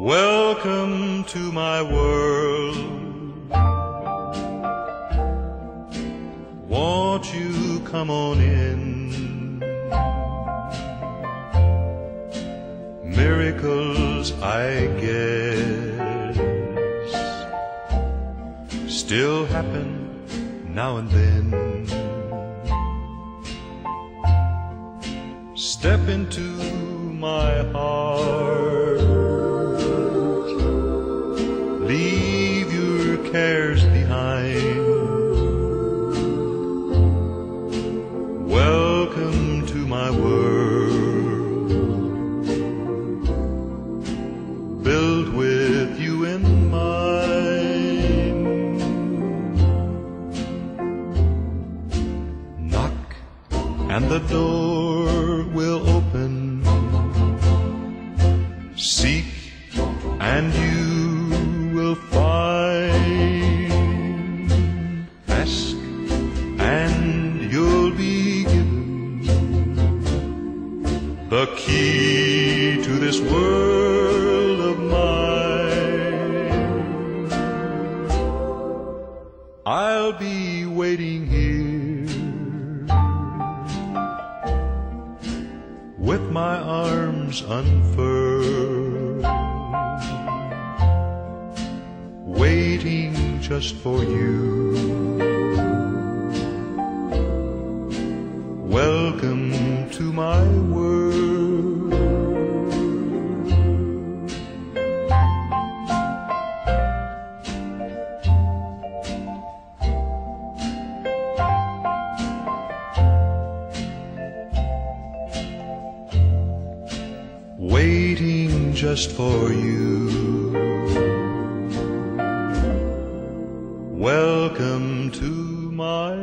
Welcome to my world. Won't you come on in? Miracles, I guess, still happen now and then. Step into my heart. And the door will open. Seek and you will find. Ask and you'll be given the key to this world of mine. I'll be waiting here with my arms unfurled, waiting just for you. Welcome to my world. Waiting just for you. Welcome to my